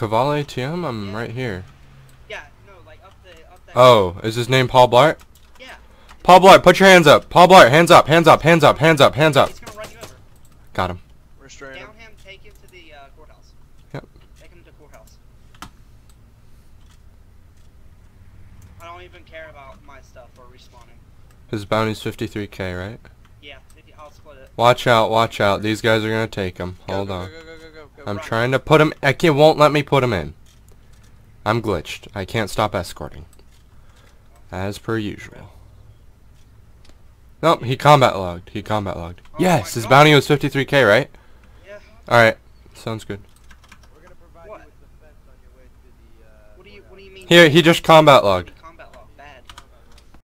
Cavalli TM? I'm right here. Yeah, no, like up the up that. Oh, is his name Paul Blart? Yeah. Paul Blart, put your hands up. Paul Blart, hands up, hands up, hands up, hands up, hands up. He's gonna run you over. Got him. Restrain him. Down him, take him to the uh, courthouse. Yep. Take him to courthouse. I don't even care about my stuff or respawning. His bounty's 53k, right? Yeah, if- I'll split it. Watch out, watch out. These guys are gonna take him. Hold go, on. Go, go, go, go, go, go. I'm trying to put him. I can't. Won't let me put him in. I'm glitched. I can't stop escorting. As per usual. Nope, he combat logged. He combat logged. Oh yes, his God. bounty was 53k, right? Yeah. Alright, sounds good. We're gonna provide What? you with some fence on your way to the. Uh, What do you What do you mean? Here, he just combat logged.